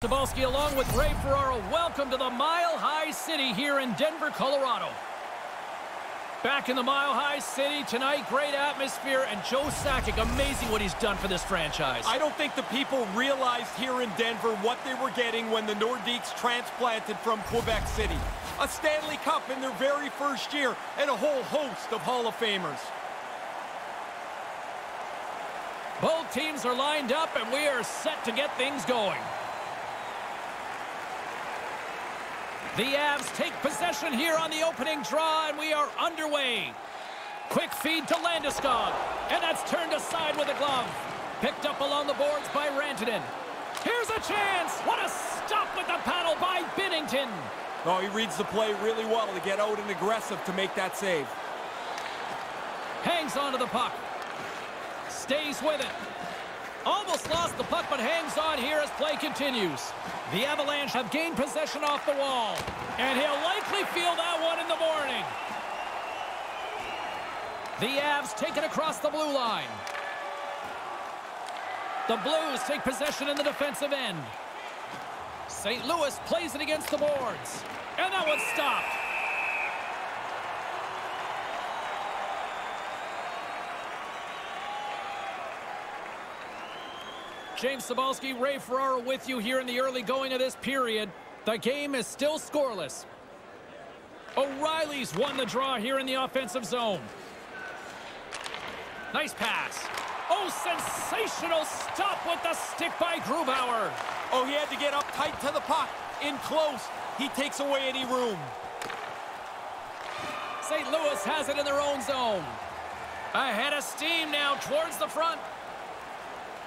Cebulski along with Ray Ferraro. Welcome to the Mile High City here in Denver, Colorado. Back in the Mile High City tonight, great atmosphere, and Joe Sakic, amazing what he's done for this franchise. I don't think the people realized here in Denver what they were getting when the Nordiques transplanted from Quebec City. A Stanley Cup in their very first year, and a whole host of Hall of Famers. Both teams are lined up, and we are set to get things going. The Avs take possession here on the opening draw, and we are underway. Quick feed to Landeskog, and that's turned aside with a glove. Picked up along the boards by Rantanen. Here's a chance. What a stop with the paddle by Binnington. Oh, he reads the play really well to get out and aggressive to make that save. Hangs onto the puck. Stays with it. Almost lost the puck, but hangs on here as play continues. The Avalanche have gained possession off the wall. And he'll likely feel that one in the morning. The Avs take it across the blue line. The Blues take possession in the defensive end. St. Louis plays it against the boards. And that one's stopped. James Cebulski, Ray Ferraro with you here in the early going of this period. The game is still scoreless. O'Reilly's won the draw here in the offensive zone. Nice pass. Oh, sensational stop with the stick by Grubauer. Oh, he had to get up tight to the puck. In close, he takes away any room. St. Louis has it in their own zone. Ahead of steam now towards the front.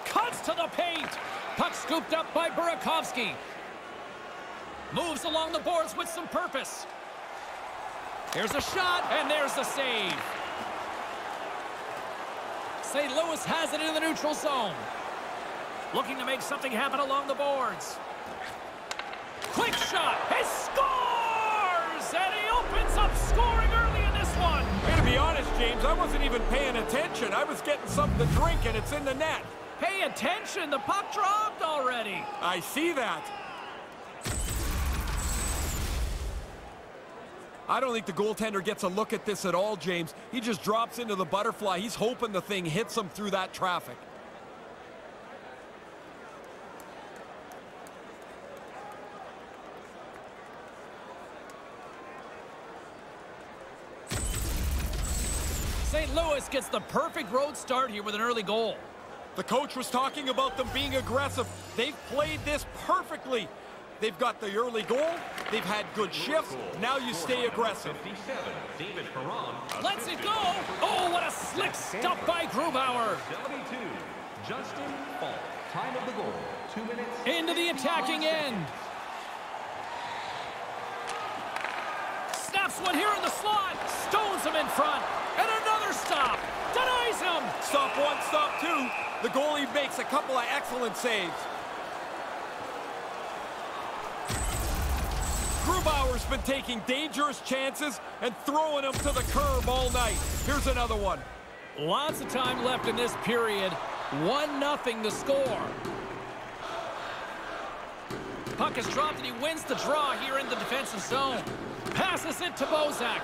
Cuts to the paint. Puck scooped up by Burakovsky. Moves along the boards with some purpose. Here's a shot, and there's the save. St. Louis has it in the neutral zone. Looking to make something happen along the boards. Quick shot. He scores! And he opens up scoring early in this one. Hey, to be honest, James, I wasn't even paying attention. I was getting something to drink, and it's in the net. Pay attention. The puck dropped already. I see that. I don't think the goaltender gets a look at this at all, James. He just drops into the butterfly. He's hoping the thing hits him through that traffic. St. Louis gets the perfect road start here with an early goal. The coach was talking about them being aggressive. They've played this perfectly. They've got the early goal. They've had good shifts. Now you stay aggressive. david Let's it go. Oh, what a slick stop by Grubauer. Justin Faulk. Time of the goal, two minutes. Into the attacking end. Snaps one here in the slot. Stones him in front. And another stop. Denies him. Stop one, stop two. The goalie makes a couple of excellent saves. Grubauer's been taking dangerous chances and throwing them to the curb all night. Here's another one. Lots of time left in this period. 1-0 the score. Puck is dropped and he wins the draw here in the defensive zone. Passes it to Bozak.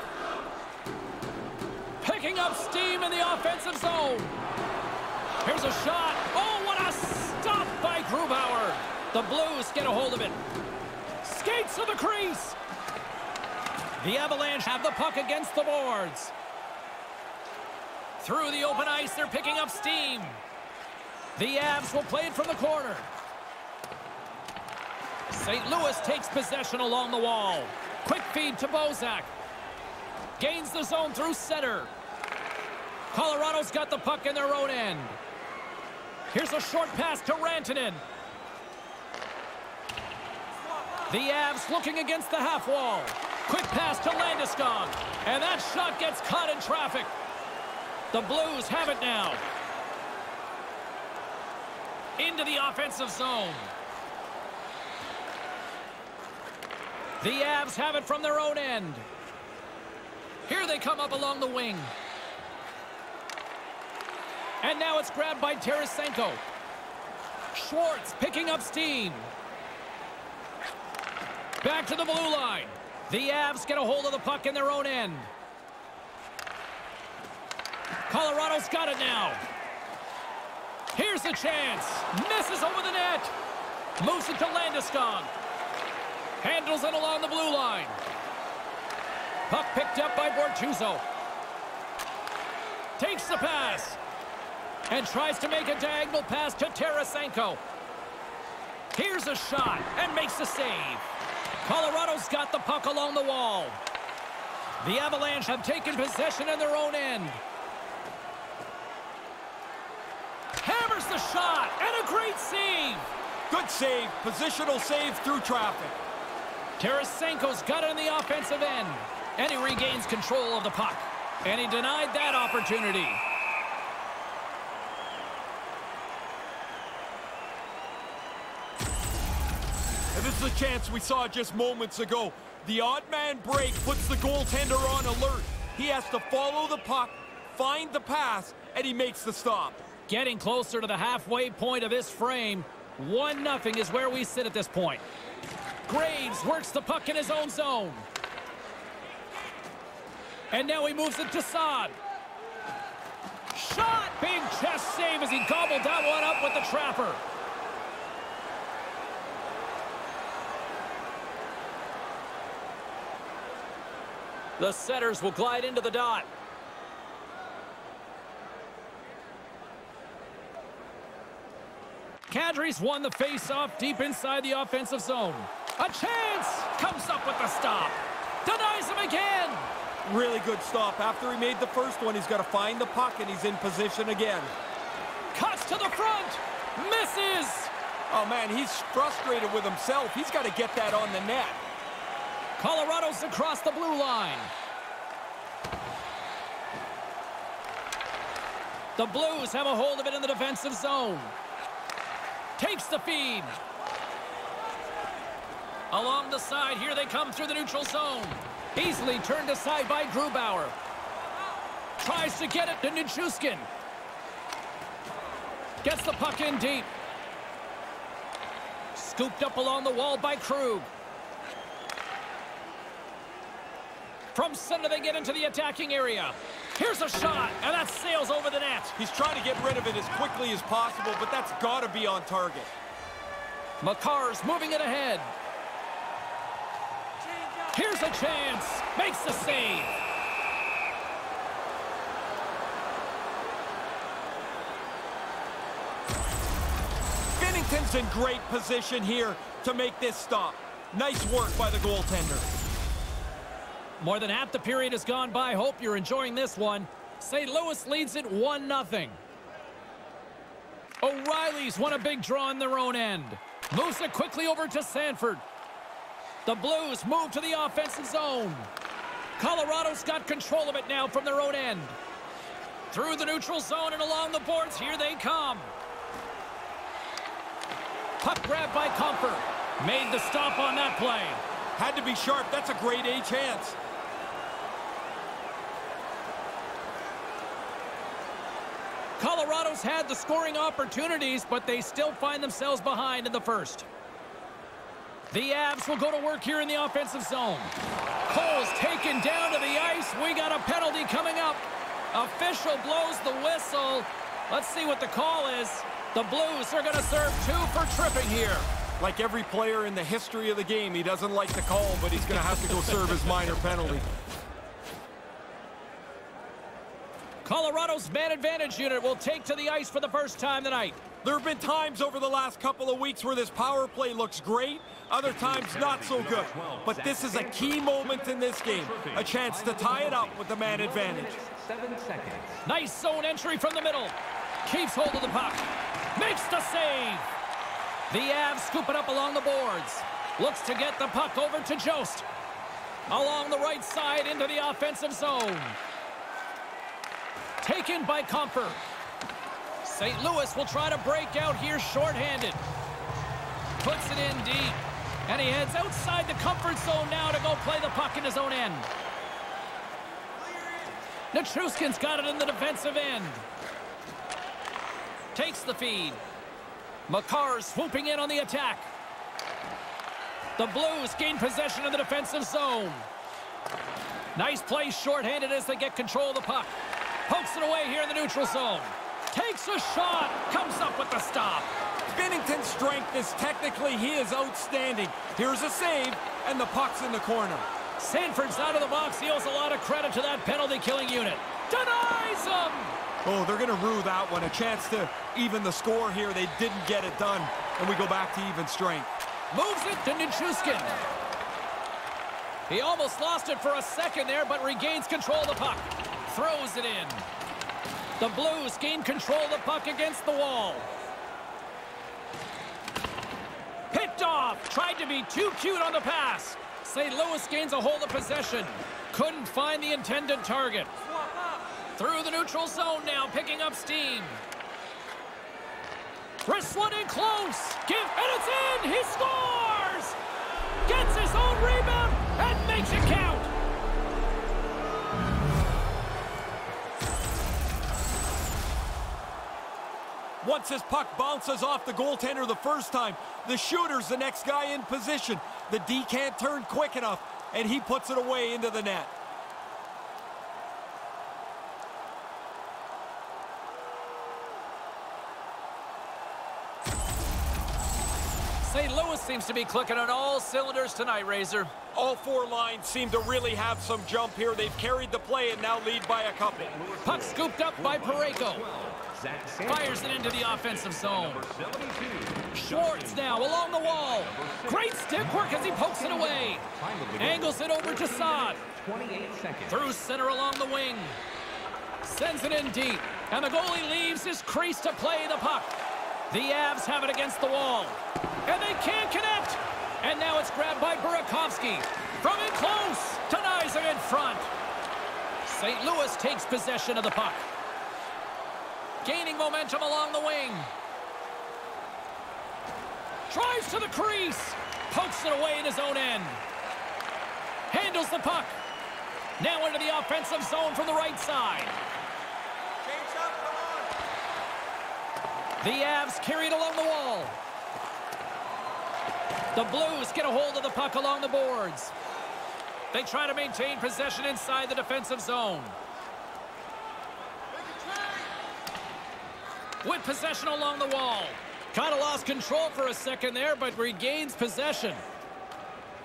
Picking up steam in the offensive zone. Here's a shot. Oh, what a stop by Grubauer. The Blues get a hold of it. Skates to the crease. The Avalanche have the puck against the boards. Through the open ice, they're picking up steam. The Avs will play it from the corner. St. Louis takes possession along the wall. Quick feed to Bozak. Gains the zone through center. Colorado's got the puck in their own end. Here's a short pass to Rantanen. The Avs looking against the half wall. Quick pass to Landeskog. And that shot gets caught in traffic. The Blues have it now. Into the offensive zone. The Avs have it from their own end. Here they come up along the wing. And now it's grabbed by Tarasenko. Schwartz picking up steam. Back to the blue line. The Avs get a hold of the puck in their own end. Colorado's got it now. Here's the chance. Misses over the net. Moves it to Landeskog. Handles it along the blue line. Puck picked up by Bortuzzo. Takes the pass. And tries to make a diagonal pass to Tarasenko. Here's a shot and makes the save. Colorado's got the puck along the wall. The Avalanche have taken possession in their own end. Hammers the shot and a great save. Good save. Positional save through traffic. Tarasenko's got it in the offensive end. And he regains control of the puck. And he denied that opportunity. And this is a chance we saw just moments ago. The odd man break puts the goaltender on alert. He has to follow the puck, find the pass, and he makes the stop. Getting closer to the halfway point of this frame. 1-0 is where we sit at this point. Graves works the puck in his own zone. And now he moves it to Saad. Shot! Big chest save as he gobbled that one up with the trapper. The setters will glide into the dot. Kadri's won the face-off deep inside the offensive zone. A chance! Comes up with the stop. Denies him again! Really good stop. After he made the first one, he's got to find the puck, and he's in position again. Cuts to the front! Misses! Oh, man, he's frustrated with himself. He's got to get that on the net. Colorado's across the blue line. The Blues have a hold of it in the defensive zone. Takes the feed. Along the side, here they come through the neutral zone. Easily turned aside by Grubauer. Tries to get it to Nichushkin. Gets the puck in deep. Scooped up along the wall by Krug. From center, they get into the attacking area. Here's a shot, and that sails over the net. He's trying to get rid of it as quickly as possible, but that's got to be on target. Makar's moving it ahead. Here's a chance. Makes the save. Binnington's in great position here to make this stop. Nice work by the goaltender. More than half the period has gone by. Hope you're enjoying this one. St. Louis leads it 1-0. O'Reilly's won a big draw in their own end. Moves it quickly over to Sanford. The Blues move to the offensive zone. Colorado's got control of it now from their own end. Through the neutral zone and along the boards, here they come. Puck grab by Compher. Made the stop on that play. Had to be sharp. That's a great A chance. Colorado's had the scoring opportunities, but they still find themselves behind in the first. The Avs will go to work here in the offensive zone. Cole's taken down to the ice. We got a penalty coming up. Official blows the whistle. Let's see what the call is. The Blues are going to serve two for tripping here. Like every player in the history of the game, he doesn't like the call, but he's going to have to go serve his minor penalty. Colorado's man advantage unit will take to the ice for the first time tonight. There have been times over the last couple of weeks where this power play looks great, other times not so good. But this is a key moment in this game, a chance to tie it up with the man advantage. Nice zone entry from the middle. Keeps hold of the puck. Makes the save. The Avs scoop it up along the boards. Looks to get the puck over to Jost. Along the right side into the offensive zone. Taken by Compher. St. Louis will try to break out here shorthanded. Puts it in deep. And he heads outside the comfort zone now to go play the puck in his own end. Nichushkin's got it in the defensive end. Takes the feed. Makar swooping in on the attack. The Blues gain possession of the defensive zone. Nice play shorthanded as they get control of the puck. Pokes it away here in the neutral zone. Takes a shot. Comes up with the stop. Binnington's strength is technically he is outstanding. Here's a save, and the puck's in the corner. Sanford's out of the box. He owes a lot of credit to that penalty-killing unit. Denies him! Oh, they're going to rue that one. A chance to even the score here. They didn't get it done, and we go back to even strength. Moves it to Nichushkin. He almost lost it for a second there, but regains control of the puck. Throws it in. The Blues gain control of the puck against the wall. Picked off. Tried to be too cute on the pass. St. Louis gains a hold of possession. Couldn't find the intended target. Through the neutral zone now, picking up steam. Wrist one in close. Give, and it's in. He scores. Gets his own rebound Once his puck bounces off the goaltender the first time, the shooter's the next guy in position. The D can't turn quick enough, and he puts it away into the net. St. Louis seems to be clicking on all cylinders tonight, Razor. All four lines seem to really have some jump here. They've carried the play and now lead by a couple. Puck scooped up by Parayko. Fires it into the offensive zone. Schwartz now along the wall. Great stick work as he pokes it away. Angles it over to Saad. Through center along the wing. Sends it in deep. And the goalie leaves his crease to play the puck. The Avs have it against the wall. And they can't connect. And now it's grabbed by Burakovsky. From in close. Denies him in front. St. Louis takes possession of the puck. Gaining momentum along the wing. Drives to the crease. Pokes it away in his own end. Handles the puck. Now into the offensive zone from the right side. The Avs carried along the wall. The Blues get a hold of the puck along the boards. They try to maintain possession inside the defensive zone. With possession along the wall. Kind of lost control for a second there, but regains possession.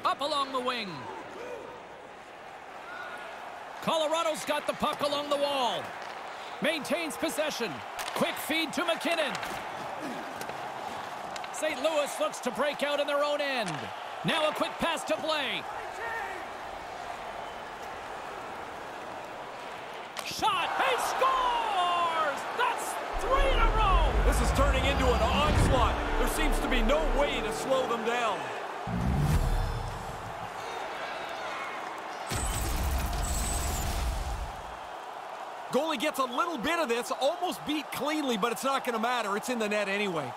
Up along the wing. Colorado's got the puck along the wall. Maintains possession. Quick feed to MacKinnon. St. Louis looks to break out in their own end. Now a quick pass to Blais. Shot. He scores! Three in a row! This is turning into an onslaught. There seems to be no way to slow them down. Goalie gets a little bit of this, almost beat cleanly, but it's not going to matter. It's in the net anyway.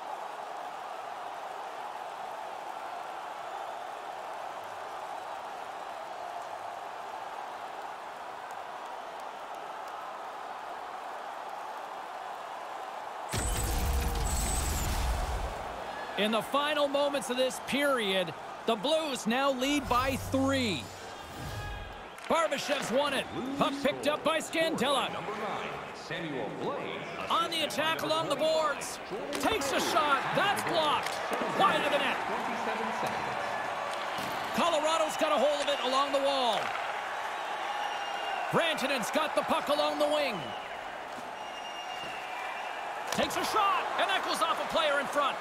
In the final moments of this period, the Blues now lead by three. Barbashev's won it. Puck picked up by Scandella. On the attack along the boards. Takes a shot. That's blocked. Wide of the net. Colorado's got a hold of it along the wall. Rantanen's got the puck along the wing. Takes a shot, and that goes off a player in front.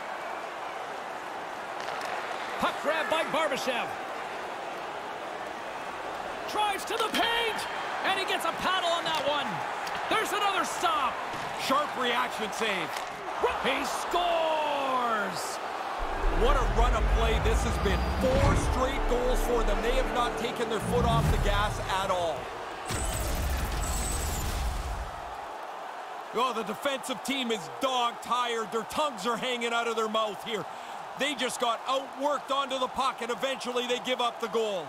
Puck grab by Barbashev. Drives to the paint, and he gets a paddle on that one. There's another stop. Sharp reaction save. He scores! What a run of play this has been. Four straight goals for them. They have not taken their foot off the gas at all. Oh, the defensive team is dog-tired. Their tongues are hanging out of their mouth here. They just got outworked onto the puck, and eventually they give up the goal.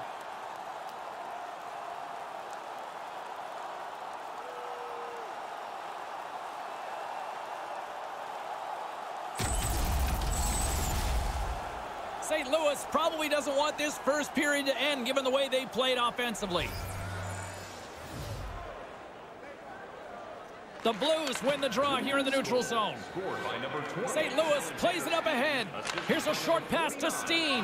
St. Louis probably doesn't want this first period to end given the way they played offensively. The Blues win the draw here in the neutral zone. Scored by number 20. St. Louis plays it up ahead. Here's a short pass to Steen.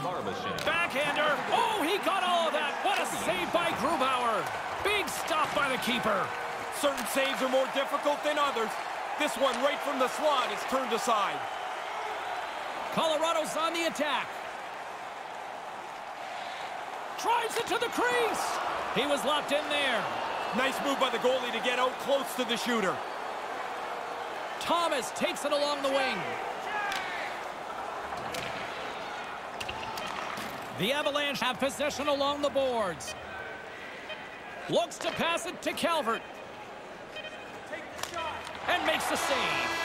Barbashev. Backhander. Oh, he got all of that. What a save by Grubauer. Big stop by the keeper. Certain saves are more difficult than others. This one right from the slot is turned aside. Colorado's on the attack. Drives it to the crease. He was locked in there. Nice move by the goalie to get out close to the shooter. Thomas takes it along the wing. The Avalanche have possession along the boards. Looks to pass it to Calvert. And makes the save.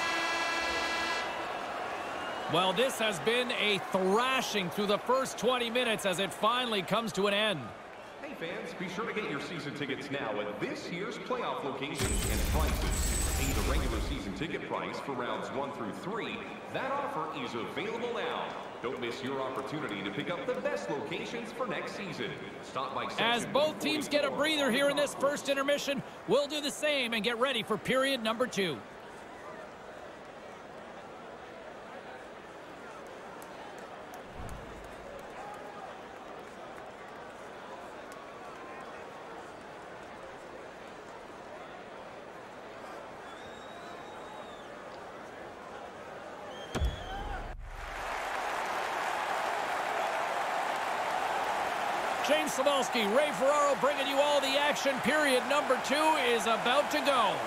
Well, this has been a thrashing through the first 20 minutes as it finally comes to an end. Hey fans, be sure to get your season tickets now at this year's playoff locations and prices. Pay the regular season ticket price for rounds 1 through 3. That offer is available now. Don't miss your opportunity to pick up the best locations for next season. Stop by As both teams get a breather here in this first intermission, we'll do the same and get ready for period number two. James Cebulski, Ray Ferraro bringing you all the action. Period number two is about to go.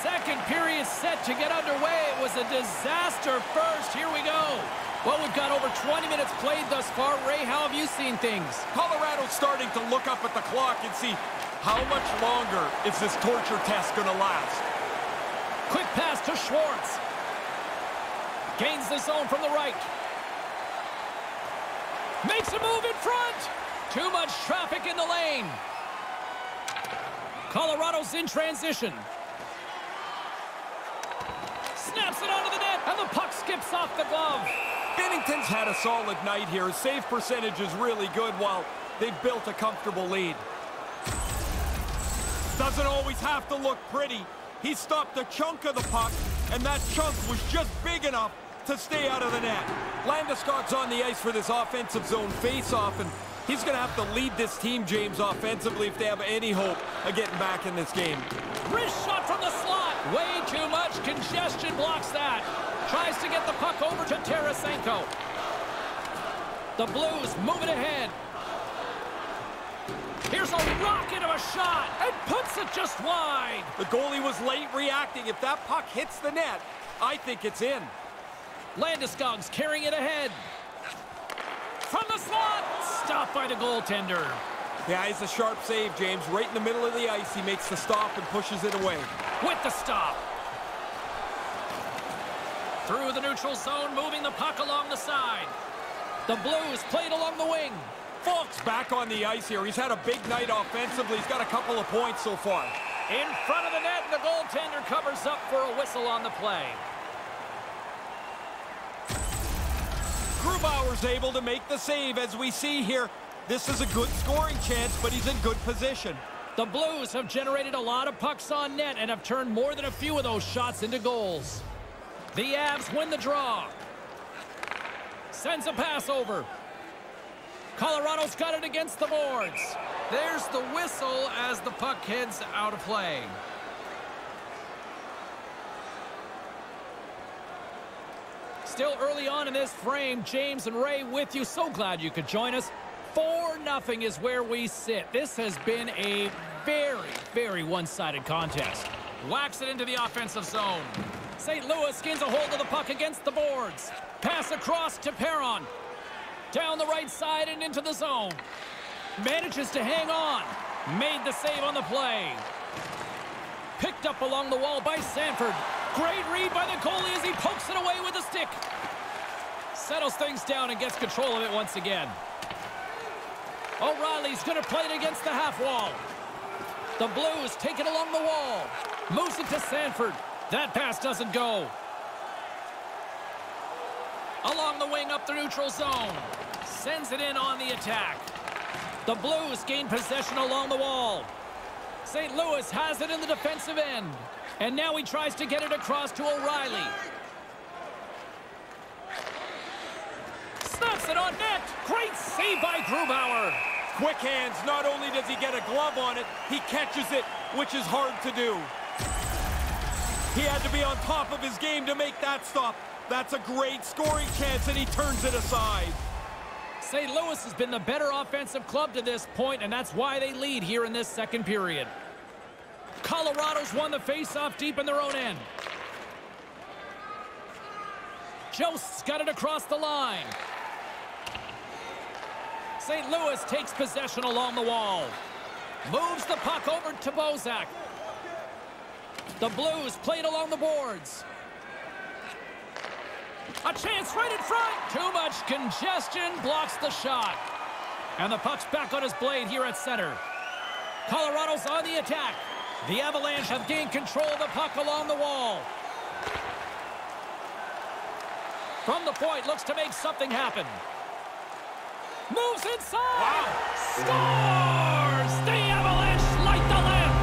Second period set to get underway. It was a disaster first. Here we go. Well, we've got over 20 minutes played thus far. Ray, how have you seen things? Colorado's starting to look up at the clock and see how much longer is this torture test going to last. Quick pass to Schwartz. Gains the zone from the right. Makes a move in front. Too much traffic in the lane. Colorado's in transition. Snaps it onto the net, and the puck skips off the glove. Binnington's had a solid night here. His save percentage is really good while they've built a comfortable lead. Doesn't always have to look pretty. He stopped a chunk of the puck, and that chunk was just big enough to stay out of the net. Landeskog's on the ice for this offensive zone face-off, and he's going to have to lead this team, James, offensively if they have any hope of getting back in this game. Wrist shot from the slot. Way too much congestion blocks that. Tries to get the puck over to Tarasenko. The Blues moving ahead. Here's a rocket of a shot and puts it just wide. The goalie was late reacting. If that puck hits the net, I think it's in. Landeskog's carrying it ahead. From the slot, stopped by the goaltender. Yeah, he's a sharp save, James. Right in the middle of the ice, he makes the stop and pushes it away. With the stop. Through the neutral zone, moving the puck along the side. The Blues played along the wing. Faulk's back on the ice here. He's had a big night offensively. He's got a couple of points so far. In front of the net, and the goaltender covers up for a whistle on the play. Grubauer's able to make the save as we see here. This is a good scoring chance, but he's in good position. The Blues have generated a lot of pucks on net and have turned more than a few of those shots into goals. The Avs win the draw. Sends a pass over. Colorado's got it against the boards. There's the whistle as the puck heads out of play. Still early on in this frame, James and Ray with you. So glad you could join us. 4-0 is where we sit. This has been a very, very one-sided contest. Whacks it into the offensive zone. St. Louis skins a hold of the puck against the boards. Pass across to Perron. Down the right side and into the zone. Manages to hang on. Made the save on the play. Picked up along the wall by Sanford. Great read by the goalie as he pokes it away with a stick. Settles things down and gets control of it once again. O'Reilly's going to play it against the half wall. The Blues take it along the wall. Moves it to Sanford. That pass doesn't go. Along the wing up the neutral zone. Sends it in on the attack. The Blues gain possession along the wall. St. Louis has it in the defensive end. And now he tries to get it across to O'Reilly. Snaps it on net. Great save by Grubauer. Quick hands. Not only does he get a glove on it, he catches it, which is hard to do. He had to be on top of his game to make that stop. That's a great scoring chance, and he turns it aside. St. Louis has been the better offensive club to this point, and that's why they lead here in this second period. Colorado's won the faceoff deep in their own end. Jost's got it across the line. St. Louis takes possession along the wall. Moves the puck over to Bozak. The Blues played along the boards. A chance right in front. Too much congestion blocks the shot. And the puck's back on his blade here at center. Colorado's on the attack. The Avalanche have gained control of the puck along the wall. From the point, looks to make something happen. Moves inside. Wow. Scores! The Avalanche light the lamp.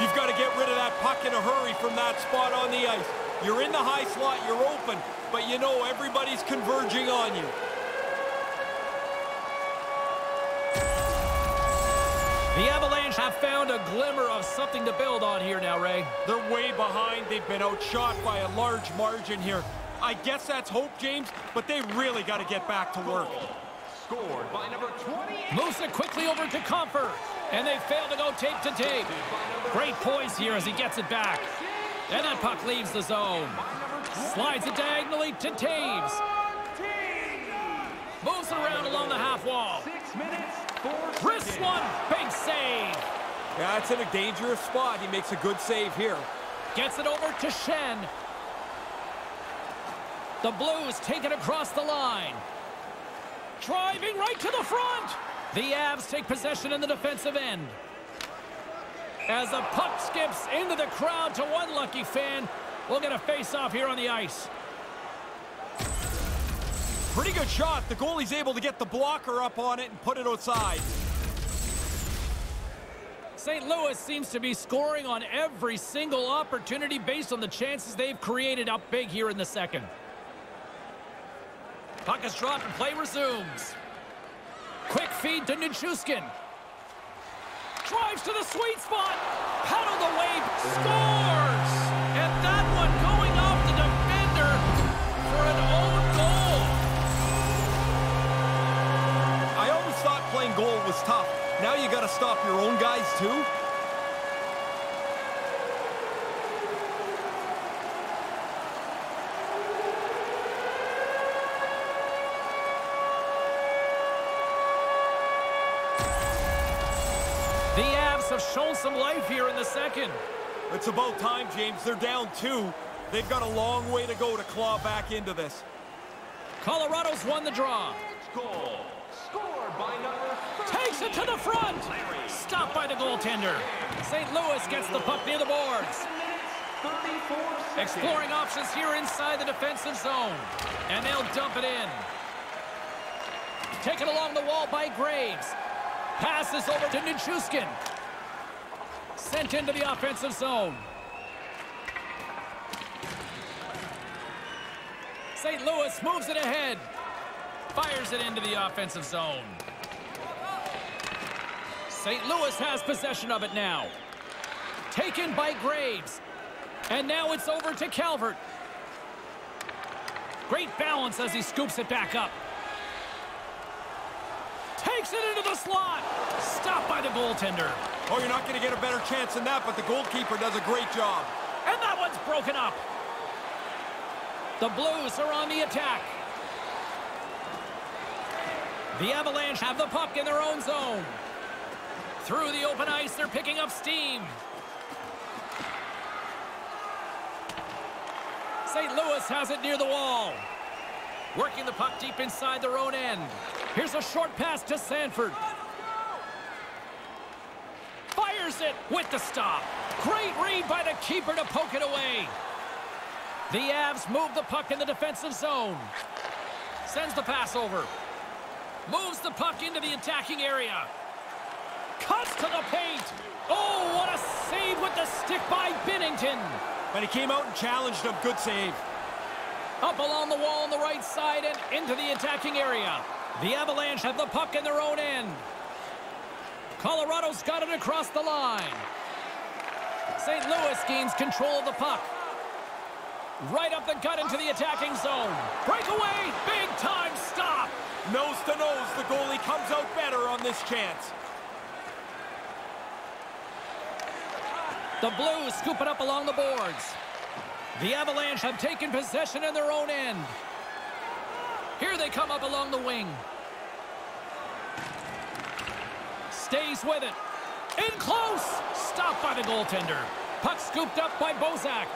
You've got to get rid of that puck in a hurry from that spot on the ice. You're in the high slot, you're open, but you know everybody's converging on you. The Avalanche have found a glimmer of something to build on here now, Ray. They're way behind. They've been outshot by a large margin here. I guess that's hope, James, but they really got to get back to work. Scored by number 28. Moves it quickly over to Compher, and they fail to go tape to tape. Great poise here as he gets it back. And that puck leaves the zone. Slides it diagonally to Toews. Moves it around along the half wall. Six minutes, four Wrist one, big save. Yeah, it's in a dangerous spot. He makes a good save here. Gets it over to Schenn. The Blues take it across the line. Driving right to the front. The Avs take possession in the defensive end. As the puck skips into the crowd to one lucky fan, we'll get a face-off here on the ice. Pretty good shot. The goalie's able to get the blocker up on it and put it outside. St. Louis seems to be scoring on every single opportunity based on the chances they've created up big here in the second. Puck is dropped and play resumes. Quick feed to Nichushkin. Drives to the sweet spot. Paddled away. Scores! And that one going off the defender for an own goal. I always thought playing goal was tough. Now you got to stop your own guys too. The Avs have shown some life here in the second. It's about time, James. They're down two. They've got a long way to go to claw back into this. Colorado's won the draw. Goal. Scored by number 30. Takes it to the front. Stopped by the goaltender. St. Louis gets the puck near the boards. minutes, 34 seconds. Exploring options here inside the defensive zone. And they'll dump it in. Taken along the wall by Graves. Passes over to Nichushkin. Sent into the offensive zone. St. Louis moves it ahead. Fires it into the offensive zone. St. Louis has possession of it now. Taken by Graves. And now it's over to Calvert. Great balance as he scoops it back up. Takes it into the slot. Stopped by the goaltender. Oh, you're not going to get a better chance than that, but the goalkeeper does a great job. And that one's broken up. The Blues are on the attack. The Avalanche have the puck in their own zone. Through the open ice, they're picking up steam. St. Louis has it near the wall. Working the puck deep inside their own end. Here's a short pass to Sanford. It with the stop. Great read by the keeper to poke it away. The Avs move the puck in the defensive zone. Sends the pass over. Moves the puck into the attacking area. Cuts to the paint. Oh, what a save with the stick by Binnington. But he came out and challenged him. Good save. Up along the wall on the right side and into the attacking area. The Avalanche have the puck in their own end. Colorado's got it across the line. St. Louis gains control of the puck. Right up the gut into the attacking zone. Breakaway, big time stop. Nose to nose, the goalie comes out better on this chance. The Blues scoop it up along the boards. The Avalanche have taken possession in their own end. Here they come up along the wing. Stays with it. In close. Stopped by the goaltender. Puck scooped up by Bozak.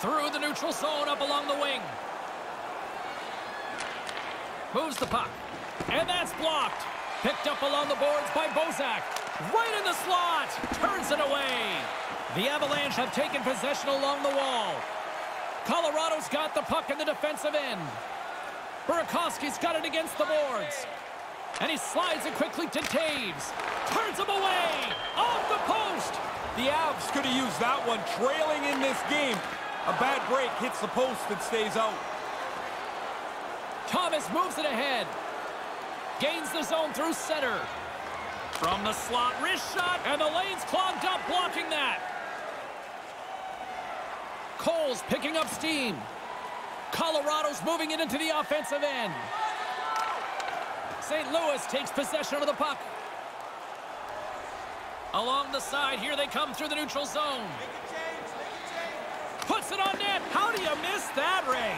Through the neutral zone up along the wing. Moves the puck. And that's blocked. Picked up along the boards by Bozak. Right in the slot. Turns it away. The Avalanche have taken possession along the wall. Colorado's got the puck in the defensive end. Burakovsky's got it against the boards. And he slides it quickly to Toews. Turns him away. Off the post. The Avs could have used that one trailing in this game. A bad break hits the post and stays out. Thomas moves it ahead. Gains the zone through center. From the slot, wrist shot, and the lane's clogged up, blocking that. Cole's picking up steam. Colorado's moving it into the offensive end. St. Louis takes possession of the puck. Along the side, here they come through the neutral zone. Puts it on net. How do you miss that, Ray?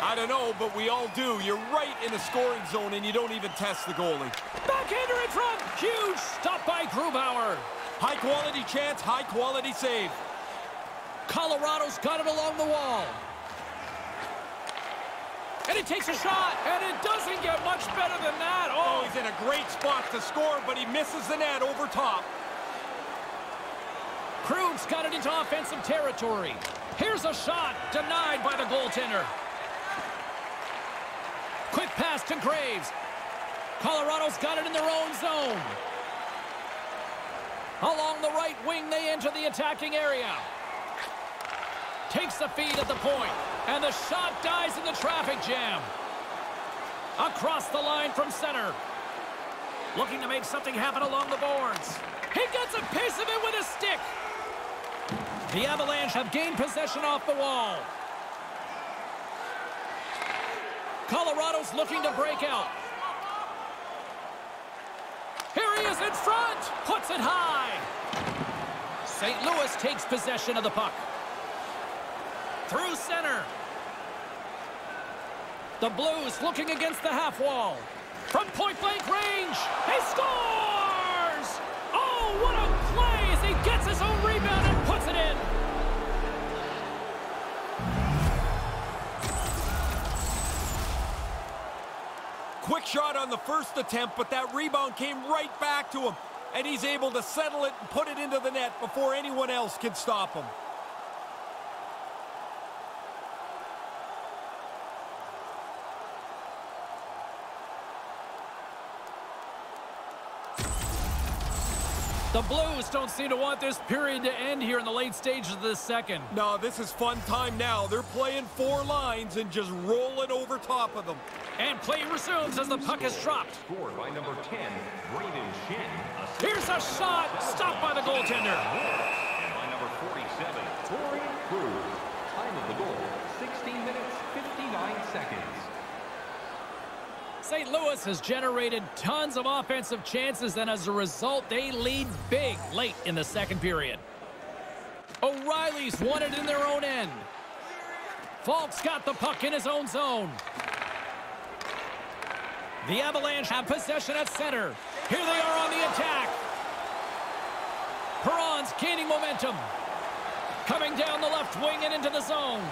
I don't know, but we all do. You're right in the scoring zone, and you don't even test the goalie. Backhander in front. Huge stop by Grubauer. High-quality chance, high-quality save. Colorado's got it along the wall. And he takes a shot, and it doesn't get much better than that. Oh. oh, he's in a great spot to score, but he misses the net over top. Krug's got it into offensive territory. Here's a shot, denied by the goaltender. Quick pass to Graves. Colorado's got it in their own zone. Along the right wing, they enter the attacking area. Takes the feed at the point, and the shot dies in the traffic jam. Across the line from center. Looking to make something happen along the boards. He gets a piece of it with a stick. The Avalanche have gained possession off the wall. Colorado's looking to break out. Here he is in front. Puts it high. St. Louis takes possession of the puck. Through center. The Blues looking against the half wall. From point-blank range. He scores! Oh, what a play as he gets his own rebound and puts it in. Quick shot on the first attempt, but that rebound came right back to him. And he's able to settle it and put it into the net before anyone else can stop him. The Blues don't seem to want this period to end here in the late stages of the second. No, this is fun time now. They're playing four lines and just rolling over top of them. And play resumes as the puck is dropped. Scored by number 10, Brayden Schenn. Here's a shot, stopped by the goaltender. And by number 47, Torey Krug. Time of the goal, 16 minutes, 59 seconds. St. Louis has generated tons of offensive chances, and as a result, they lead big late in the second period. O'Reilly's won it in their own end. Faulk's got the puck in his own zone. The Avalanche have possession at center. Here they are on the attack. Perron's gaining momentum. Coming down the left wing and into the zone.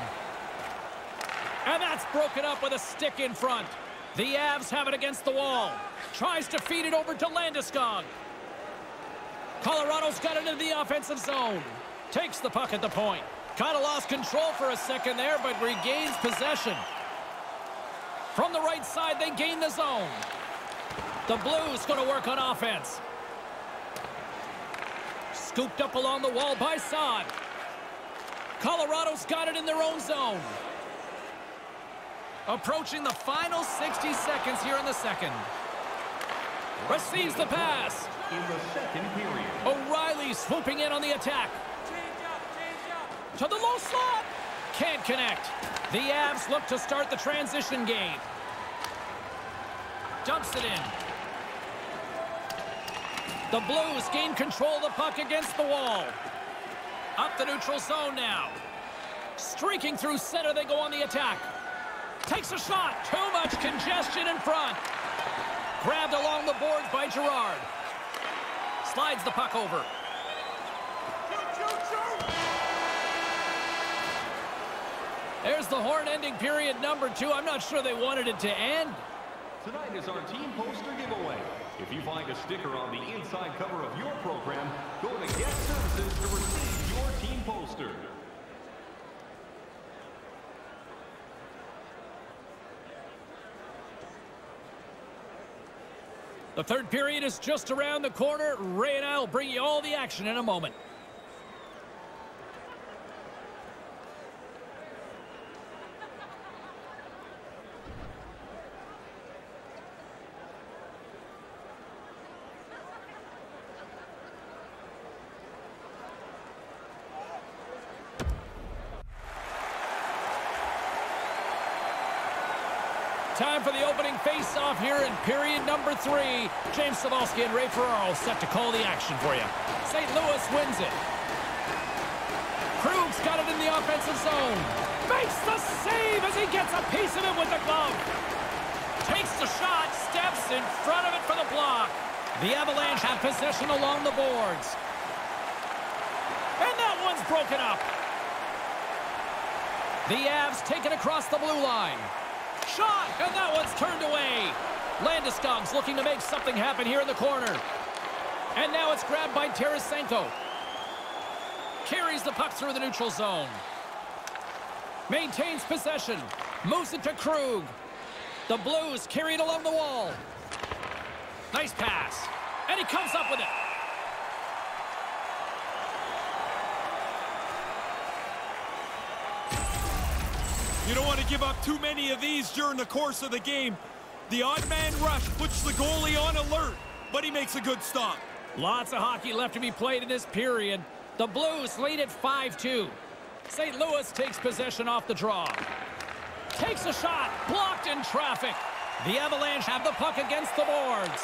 And that's broken up with a stick in front. The Avs have it against the wall. Tries to feed it over to Landeskog. Colorado's got it into the offensive zone. Takes the puck at the point. Kind of lost control for a second there, but regains possession. From the right side, they gain the zone. The Blues going to work on offense. Scooped up along the wall by Saad. Colorado's got it in their own zone. Approaching the final 60 seconds here in the second. Receives the pass. In the second period. O'Reilly swooping in on the attack. To the low slot. Can't connect. The Avs look to start the transition game. Dumps it in. The Blues gain control of the puck against the wall. Up the neutral zone now. Streaking through center, they go on the attack. Takes a shot. Too much congestion in front. Grabbed along the boards by Girard. Slides the puck over. There's the horn ending period number two. I'm not sure they wanted it to end. Tonight is our team poster giveaway. If you find a sticker on the inside cover of your program, go to Get Services to receive your team poster. The third period is just around the corner. Ray and I will bring you all the action in a moment. Time for the opening face-off here in number three. James Cybulski and Ray Ferraro set to call the action for you. St. Louis wins it. Krug's got it in the offensive zone. Makes the save as he gets a piece of it with the glove. Takes the shot, steps in front of it for the block. The Avalanche have possession along the boards. And that one's broken up. The Avs take it across the blue line. Shot, and that one's turned away. Landeskog's looking to make something happen here in the corner. And now it's grabbed by Tarasenko. Carries the puck through the neutral zone. Maintains possession. Moves it to Krug. The Blues carry it along the wall. Nice pass. And he comes up with it. You don't want to give up too many of these during the course of the game. The odd man rush puts the goalie on alert, but he makes a good stop. Lots of hockey left to be played in this period. The Blues lead at 5-2. St. Louis takes possession off the draw. Takes a shot, blocked in traffic. The Avalanche have the puck against the boards.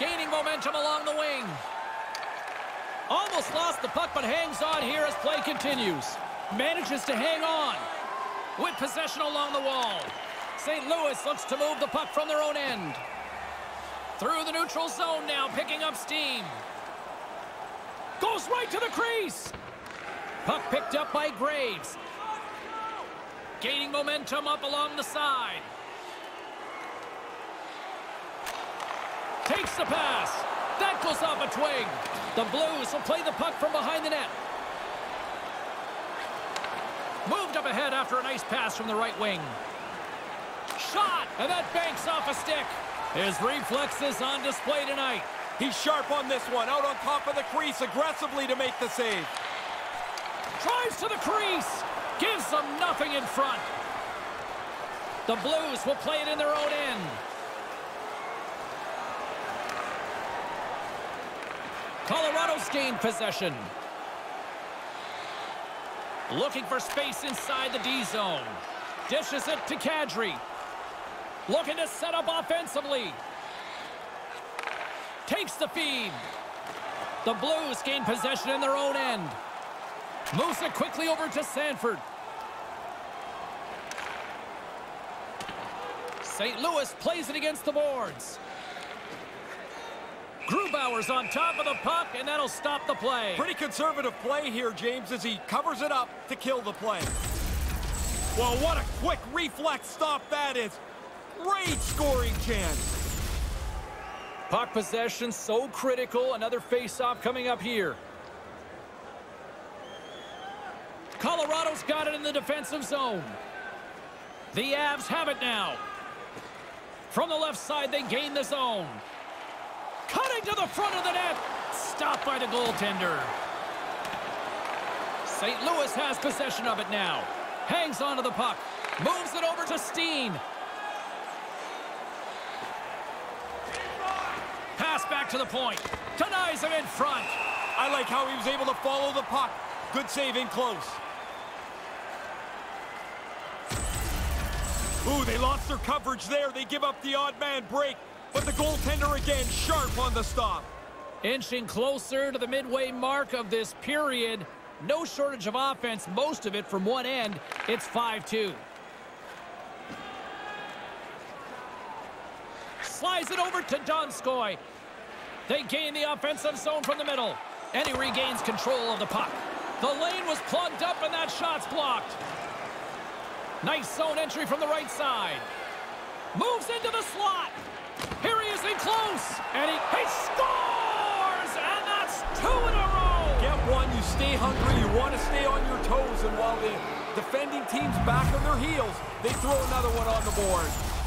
Gaining momentum along the wing. Almost lost the puck, but hangs on here as play continues. Manages to hang on. With possession along the wall. St. Louis looks to move the puck from their own end. Through the neutral zone now, picking up steam. Goes right to the crease. Puck picked up by Graves. Gaining momentum up along the side. Takes the pass. That goes off a twig. The Blues will play the puck from behind the net. Moved up ahead after a nice pass from the right wing. Shot, and that banks off a stick. His reflexes on display tonight. He's sharp on this one, out on top of the crease aggressively to make the save. Drives to the crease. Gives them nothing in front. The Blues will play it in their own end. Colorado's gained possession. Looking for space inside the D zone. Dishes it to Kadri. Looking to set up offensively. Takes the feed. The Blues gain possession in their own end. Moves it quickly over to Sanford. St. Louis plays it against the boards. Grubauer's on top of the puck, and that'll stop the play. Pretty conservative play here, James, as he covers it up to kill the play. Well, what a quick reflex stop that is. Great scoring chance. Puck possession so critical. Another face-off coming up here. Colorado's got it in the defensive zone. The Avs have it now. From the left side, they gain the zone. Cutting to the front of the net. Stopped by the goaltender. St. Louis has possession of it now. Hangs onto the puck. Moves it over to Steen. Pass back to the point. Denies him in front. I like how he was able to follow the puck. Good save in close. Ooh, they lost their coverage there. They give up the odd man break. But the goaltender again, sharp on the stop. Inching closer to the midway mark of this period. No shortage of offense, most of it from one end. It's 5-2. Slides it over to Donskoi. They gain the offensive zone from the middle. And he regains control of the puck. The lane was plugged up and that shot's blocked. Nice zone entry from the right side. Moves into the slot. Here he is in close. And he, he scores! And that's two in a row. Get one, you stay hungry, you want to stay on your toes, and while the defending team's back on their heels, they throw another one on the board.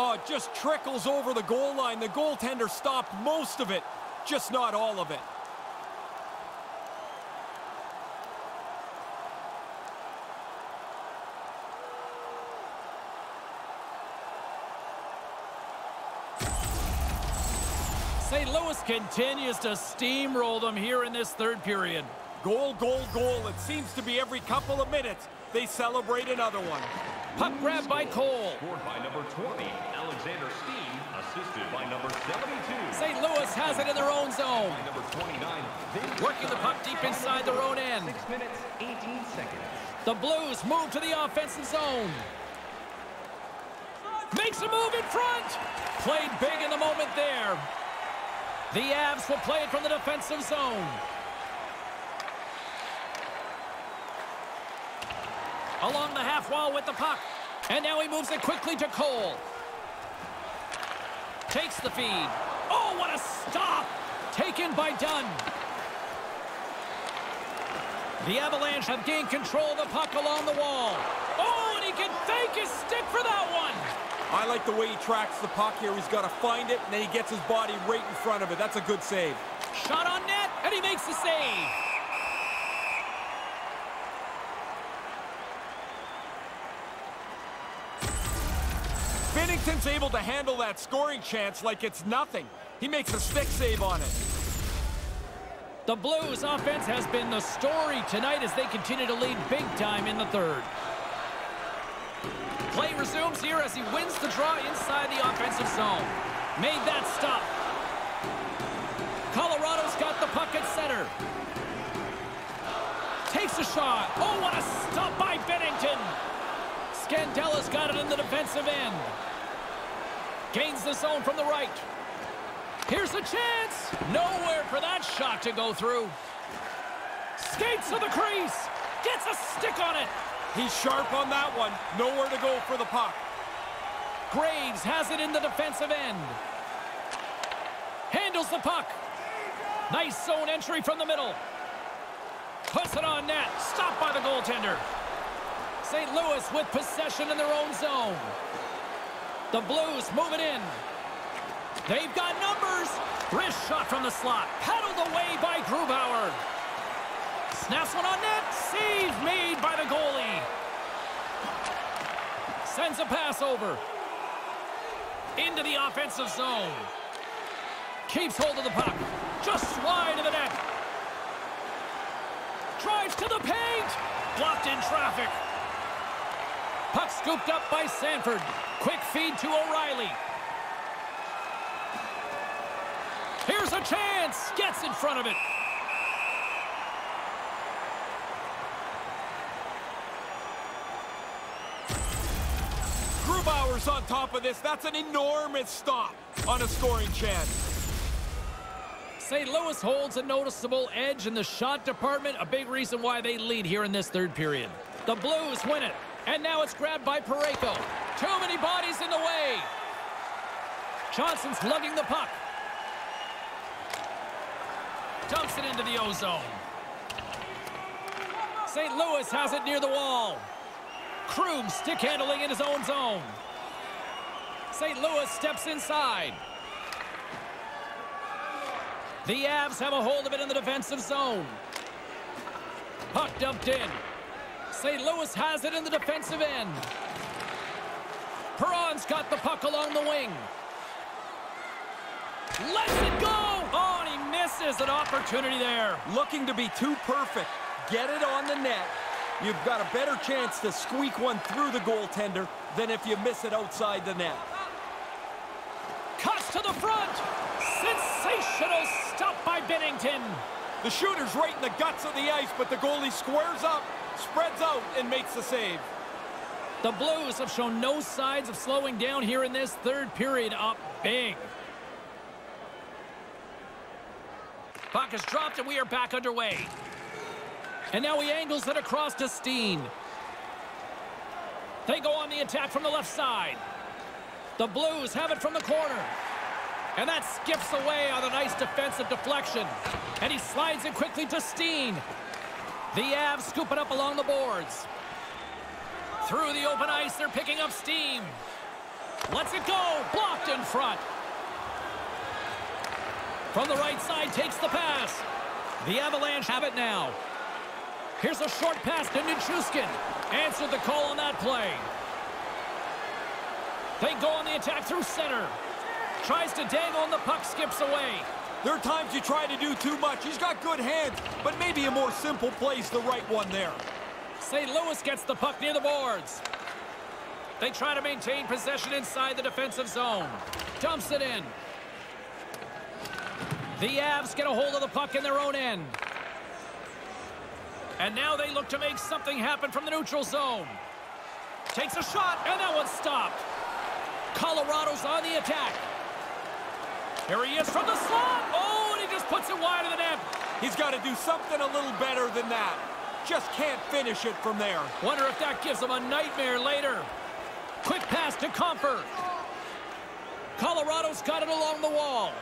Oh, it just trickles over the goal line. The goaltender stopped most of it, just not all of it. St. Louis continues to steamroll them here in this third period. Goal, goal, goal. It seems to be every couple of minutes they celebrate another one. Puck grab by Cole. Scored by number 20, Alexander Steen, assisted by number 72. St. Louis has it in their own zone. By number 29, Vince Working the puck deep inside their own end. 6 minutes, 18 seconds. The Blues move to the offensive zone. Makes a move in front. Played big in the moment there. The Avs will play it from the defensive zone. Along the half wall with the puck. And now he moves it quickly to Cole. Takes the feed. Oh, what a stop! Taken by Dunn. The Avalanche have gained control of the puck along the wall. Oh, and he can fake his stick for that one. I like the way he tracks the puck here. He's got to find it, and then he gets his body right in front of it. That's a good save. Shot on net, and he makes the save. Binnington's able to handle that scoring chance like it's nothing. He makes a stick save on it. The Blues offense has been the story tonight as they continue to lead big time in the third. Play resumes here as he wins the draw inside the offensive zone. Made that stop. Colorado's got the puck at center. Takes a shot. Oh, what a stop by Binnington. Scandella's got it in the defensive end. Gains the zone from the right. Here's a chance. Nowhere for that shot to go through. Skates to the crease. Gets a stick on it. He's sharp on that one. Nowhere to go for the puck. Graves has it in the defensive end. Handles the puck. Nice zone entry from the middle. Puts it on net. Stopped by the goaltender. St. Louis with possession in their own zone. The Blues move it in. They've got numbers. Wrist shot from the slot. Paddled away by Grubauer. Snaps one on net. Save made by the goalie. Sends a pass over. Into the offensive zone. Keeps hold of the puck. Just wide of the net. Drives to the paint. Blocked in traffic. Puck scooped up by Sanford. Quick feed to O'Reilly. Here's a chance. Gets in front of it. Grubauer's on top of this. That's an enormous stop on a scoring chance. St. Louis holds a noticeable edge in the shot department, a big reason why they lead here in this third period. The Blues win it, and now it's grabbed by Parayko. Too many bodies in the way. Johnson's lugging the puck. Dumps it into the ozone. St. Louis has it near the wall. Krug stick handling in his own zone. St. Louis steps inside. The Avs have a hold of it in the defensive zone. Puck dumped in. St. Louis has it in the defensive end. Perron's got the puck along the wing. Lets it go! Oh, and he misses an opportunity there. Looking to be too perfect. Get it on the net. You've got a better chance to squeak one through the goaltender than if you miss it outside the net. Cuts to the front. Sensational stop by Binnington. The shooter's right in the guts of the ice, but the goalie squares up, spreads out, and makes the save. The Blues have shown no signs of slowing down here in this third period up big. Puck is dropped and we are back underway. And now he angles it across to Steen. They go on the attack from the left side. The Blues have it from the corner. And that skips away on a nice defensive deflection. And he slides it quickly to Steen. The Avs scoop it up along the boards. Through the open ice, they're picking up steam. Lets it go. Blocked in front. From the right side, takes the pass. The Avalanche have it now. Here's a short pass to Nichushkin. Answered the call on that play. They go on the attack through center. Tries to dangle and the puck skips away. There are times you try to do too much. He's got good hands, but maybe a more simple play's the right one there. St. Louis gets the puck near the boards. They try to maintain possession inside the defensive zone. Dumps it in. The Avs get a hold of the puck in their own end. And now they look to make something happen from the neutral zone. Takes a shot, and that one's stopped. Colorado's on the attack. Here he is from the slot. Oh, and he just puts it wide of the net. He's got to do something a little better than that. Just can't finish it from there. Wonder if that gives him a nightmare later. Quick pass to Compher. Colorado's got it along the wall.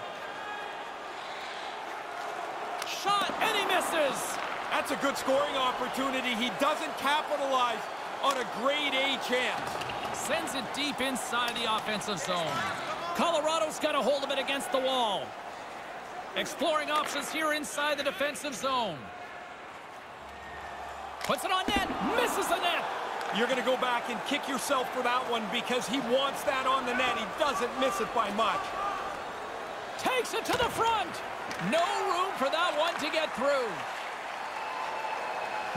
Shot, and he misses. That's a good scoring opportunity. He doesn't capitalize on a grade A chance. Sends it deep inside the offensive zone. Colorado's got a hold of it against the wall. Exploring options here inside the defensive zone. Puts it on net, misses the net. You're going to go back and kick yourself for that one because he wants that on the net. He doesn't miss it by much. Takes it to the front. No room for that one to get through.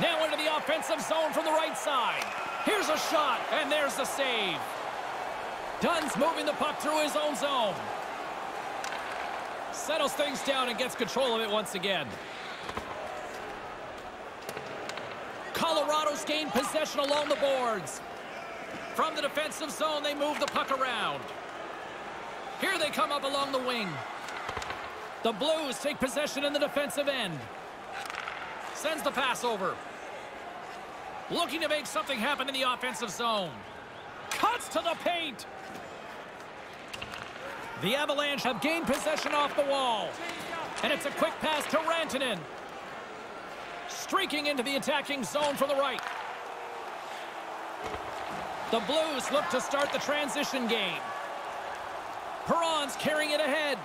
Now into the offensive zone from the right side. Here's a shot, and there's the save. Dunn's moving the puck through his own zone. Settles things down and gets control of it once again. Colorado's gained possession along the boards. From the defensive zone, they move the puck around. Here they come up along the wing. The Blues take possession in the defensive end. Sends the pass over. Looking to make something happen in the offensive zone. Cuts to the paint. The Avalanche have gained possession off the wall. And it's a quick pass to Rantanen. Streaking into the attacking zone from the right. The Blues look to start the transition game. Perron's carrying it ahead.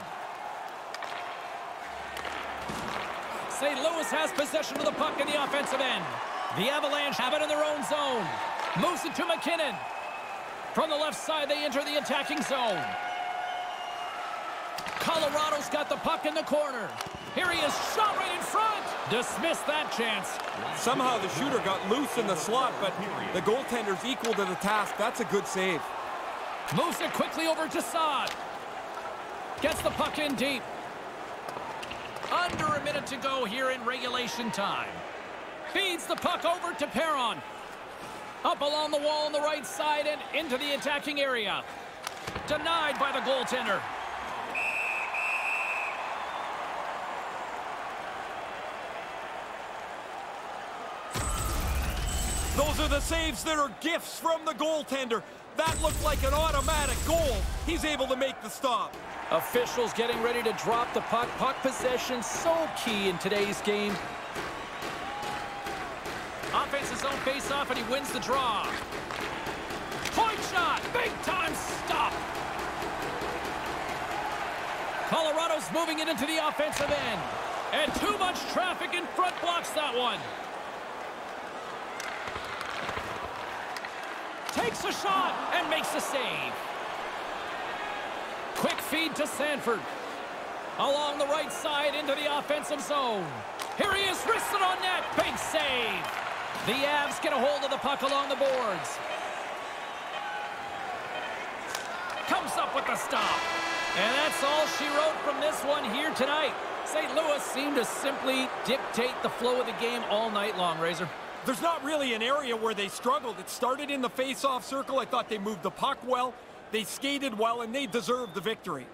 St. Louis has possession of the puck in the offensive end. The Avalanche have it in their own zone. Moves it to MacKinnon. From the left side, they enter the attacking zone. Colorado's got the puck in the corner. Here he is, shot right in front. Dismiss that chance. Somehow the shooter got loose in the slot, but the goaltender's equal to the task. That's a good save. Moves it quickly over to Saad. Gets the puck in deep. Under a minute to go here in regulation time. Feeds the puck over to Perron. Up along the wall on the right side and into the attacking area. Denied by the goaltender. Those are the saves that are gifts from the goaltender. That looked like an automatic goal. He's able to make the stop. Officials getting ready to drop the puck. Puck possession so key in today's game. Offense his own face-off, and he wins the draw. Point shot! Big time stop! Colorado's moving it into the offensive end. And too much traffic in front blocks that one. Takes a shot and makes a save. Quick feed to Sanford. Along the right side into the offensive zone. Here he is, wristed on net. Big save. The Avs get a hold of the puck along the boards. Comes up with the stop. And that's all she wrote from this one here tonight. St. Louis seemed to simply dictate the flow of the game all night long, Razor. There's not really an area where they struggled. It started in the face-off circle. I thought they moved the puck well. They skated well, and they deserved the victory.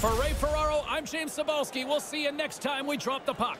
For Ray Ferraro, I'm James Cybulski. We'll see you next time we drop the puck.